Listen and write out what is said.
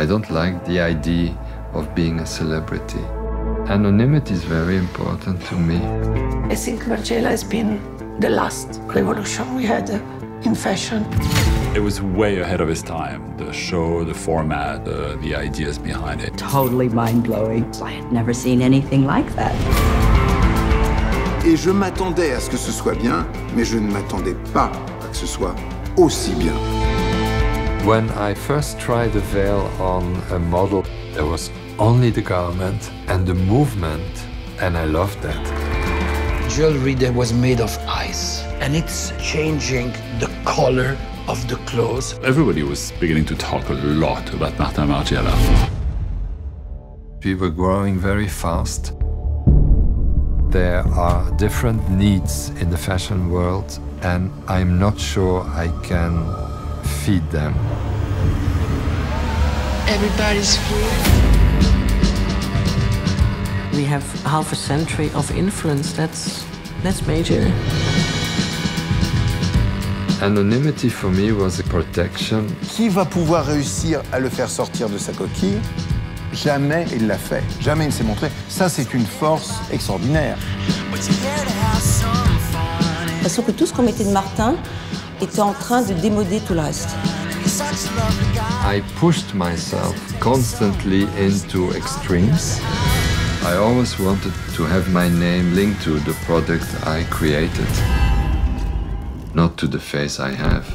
I don't like the idea of being a celebrity. Anonymity is very important to me. I think Margiela has been the last revolution we had in fashion. It was way ahead of its time. The show, the format, uh, the ideas behind it. Totally mind-blowing. I had never seen anything like that. Et je m'attendais à ce que ce soit bien, mais je ne m'attendais pas à que ce soit aussi bien. When I first tried the veil on a model, there was only the garment and the movement, and I loved that. Jewelry that was made of ice, and it's changing the color of the clothes. Everybody was beginning to talk a lot about Martin Margiela. We were growing very fast. There are different needs in the fashion world, and I'm not sure I can Everybody's free. We have half a century of influence. That's that's major. Anonymity for me was a protection. Qui va pouvoir réussir à le faire sortir de sa coquille? Jamais il l'a fait. Jamais il ne s'est montré. Ça, c'est une force extraordinaire. Parce que tout ce qu'on mettait de Martin était en train de démoder tout le reste. I pushed myself constantly into extremes. I always wanted to have my name linked to the product I created, not to the face I have.